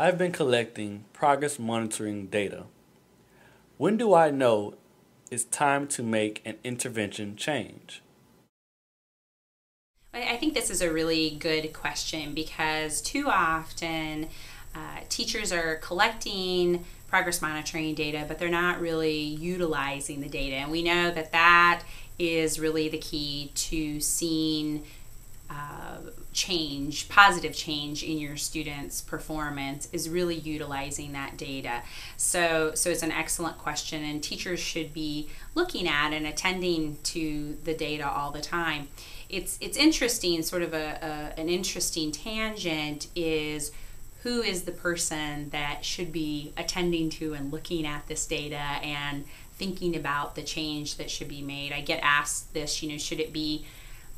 I've been collecting progress monitoring data. When do I know it's time to make an intervention change? I think this is a really good question because too often uh, teachers are collecting progress monitoring data, but they're not really utilizing the data. And we know that that is really the key to seeing change, positive change in your students' performance is really utilizing that data. So, so it's an excellent question, and teachers should be looking at and attending to the data all the time. It's it's interesting, sort of a, a an interesting tangent is who is the person that should be attending to and looking at this data and thinking about the change that should be made. I get asked this, you know, should it be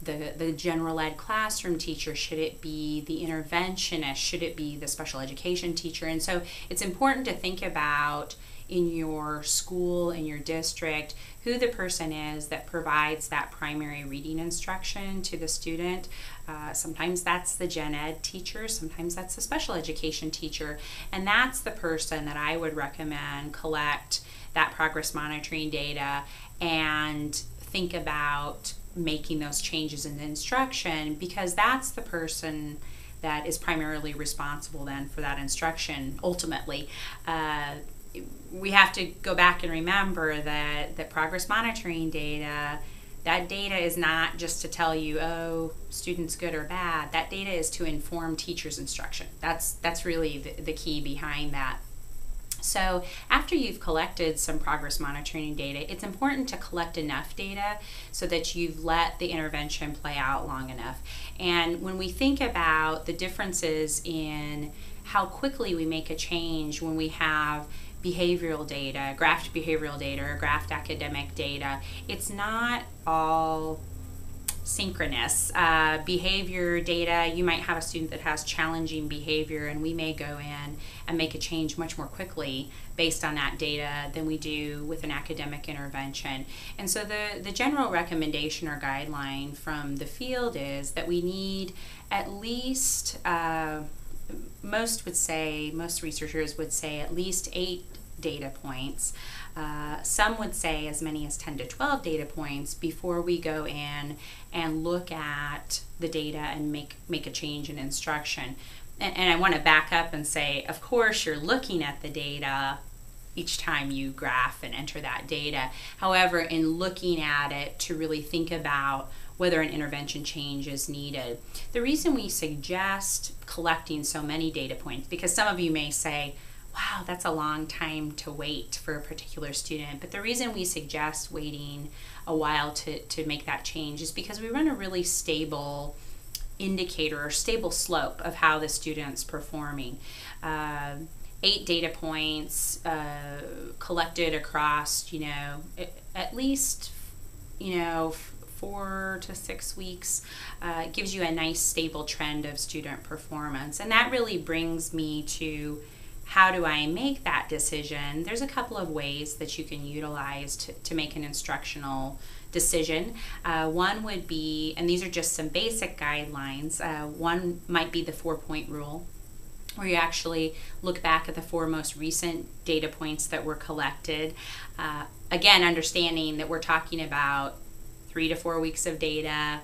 the, the general ed classroom teacher? Should it be the interventionist? Should it be the special education teacher? And so it's important to think about in your school, in your district, who the person is that provides that primary reading instruction to the student. Uh, sometimes that's the gen ed teacher, sometimes that's the special education teacher, and that's the person that I would recommend collect that progress monitoring data and think about making those changes in the instruction because that's the person that is primarily responsible then for that instruction ultimately. Uh, we have to go back and remember that that progress monitoring data that data is not just to tell you oh students good or bad. That data is to inform teachers instruction. That's that's really the, the key behind that so after you've collected some progress monitoring data, it's important to collect enough data so that you've let the intervention play out long enough. And when we think about the differences in how quickly we make a change when we have behavioral data, graphed behavioral data, or graphed academic data, it's not all synchronous. Uh, behavior data, you might have a student that has challenging behavior, and we may go in and make a change much more quickly based on that data than we do with an academic intervention. And so, the, the general recommendation or guideline from the field is that we need at least, uh, most would say, most researchers would say at least eight data points. Uh, some would say as many as 10 to 12 data points before we go in and look at the data and make, make a change in instruction. And, and I want to back up and say, of course, you're looking at the data each time you graph and enter that data. However, in looking at it to really think about whether an intervention change is needed. The reason we suggest collecting so many data points, because some of you may say, wow, that's a long time to wait for a particular student. But the reason we suggest waiting a while to, to make that change is because we run a really stable indicator or stable slope of how the student's performing. Uh, eight data points uh, collected across, you know, at least, you know, four to six weeks uh, gives you a nice stable trend of student performance. And that really brings me to how do I make that decision? There's a couple of ways that you can utilize to, to make an instructional decision. Uh, one would be, and these are just some basic guidelines, uh, one might be the four point rule. Where you actually look back at the four most recent data points that were collected. Uh, again, understanding that we're talking about three to four weeks of data,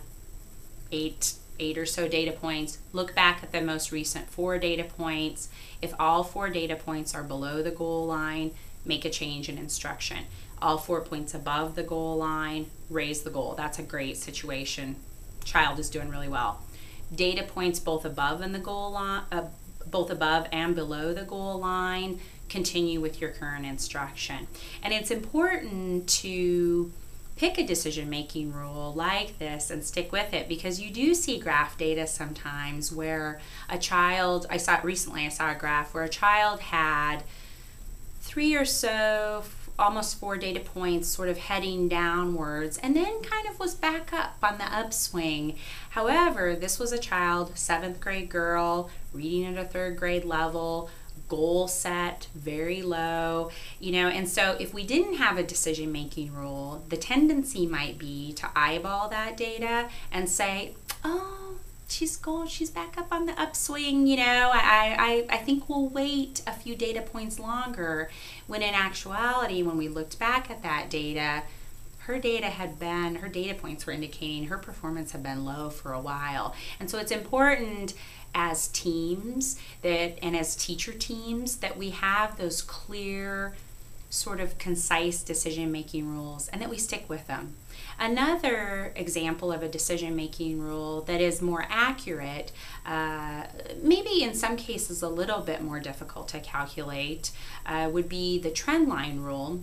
eight eight or so data points, look back at the most recent four data points. If all four data points are below the goal line, make a change in instruction. All four points above the goal line, raise the goal. That's a great situation. Child is doing really well. Data points both above and the goal line, uh, both above and below the goal line, continue with your current instruction. And it's important to pick a decision making rule like this and stick with it because you do see graph data sometimes where a child, I saw it recently, I saw a graph where a child had three or so, almost four data points sort of heading downwards and then kind of was back up on the upswing. However, this was a child, seventh grade girl, reading at a third grade level goal set very low, you know. And so, if we didn't have a decision making rule, the tendency might be to eyeball that data and say, oh, she's going she's back up on the upswing you know I, I i think we'll wait a few data points longer when in actuality when we looked back at that data her data had been her data points were indicating her performance had been low for a while and so it's important as teams that and as teacher teams that we have those clear sort of concise decision making rules and that we stick with them Another example of a decision making rule that is more accurate, uh, maybe in some cases a little bit more difficult to calculate, uh, would be the trend line rule.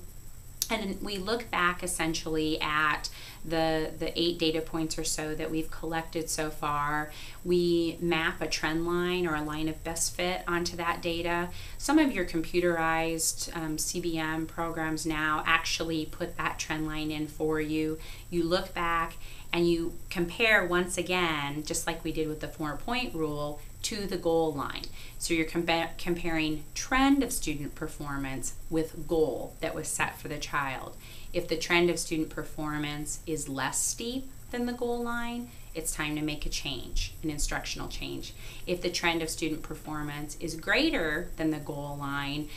And we look back essentially at the, the eight data points or so that we've collected so far. We map a trend line or a line of best fit onto that data. Some of your computerized um, CBM programs now actually put that trend line in for you. You look back and you compare once again, just like we did with the four point rule, to the goal line. So you're comparing trend of student performance with goal that was set for the child. If the trend of student performance is less steep than the goal line, it's time to make a change, an instructional change. If the trend of student performance is greater than the goal line,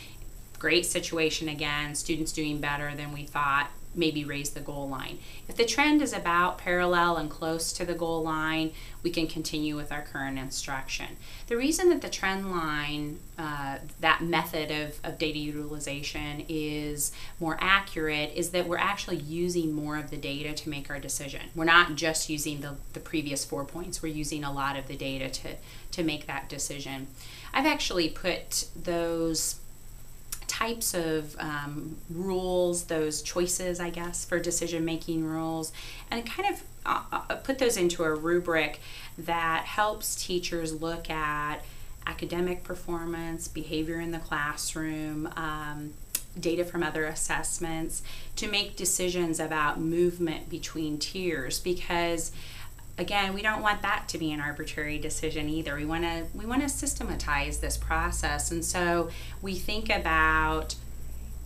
great situation again, students doing better than we thought, maybe raise the goal line. If the trend is about parallel and close to the goal line, we can continue with our current instruction. The reason that the trend line, uh, that method of, of data utilization is more accurate is that we're actually using more of the data to make our decision. We're not just using the, the previous four points, we're using a lot of the data to, to make that decision. I've actually put those types of um, rules, those choices, I guess, for decision making rules, and kind of uh, uh, put those into a rubric that helps teachers look at academic performance, behavior in the classroom. Um, data from other assessments to make decisions about movement between tiers because again we don't want that to be an arbitrary decision either. We want to we want to systematize this process. And so we think about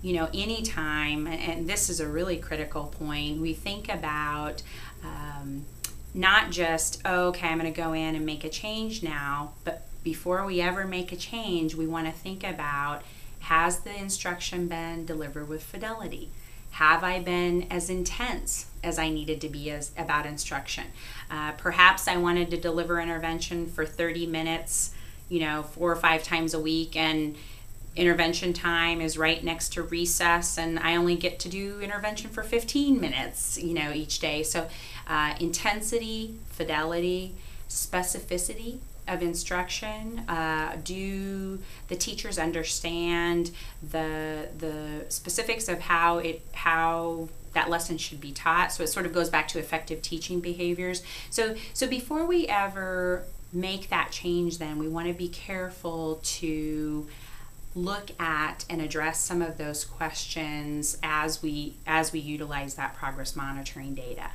you know anytime and this is a really critical point we think about um, not just oh, okay i'm going to go in and make a change now but before we ever make a change we want to think about has the instruction been delivered with fidelity have I been as intense as I needed to be as, about instruction? Uh, perhaps I wanted to deliver intervention for 30 minutes, you know, four or five times a week, and intervention time is right next to recess, and I only get to do intervention for 15 minutes, you know, each day. So, uh, intensity, fidelity, specificity of instruction? Uh, do the teachers understand the the specifics of how it how that lesson should be taught? So it sort of goes back to effective teaching behaviors. So so before we ever make that change, then we want to be careful to look at and address some of those questions as we as we utilize that progress monitoring data.